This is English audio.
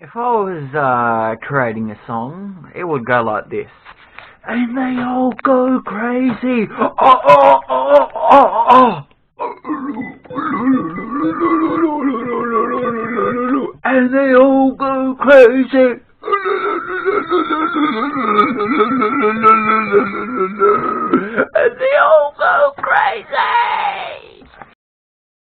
If I was uh, creating a song, it would go like this. And they all go crazy. Oh, oh, oh, oh, oh. oh. And they all go crazy.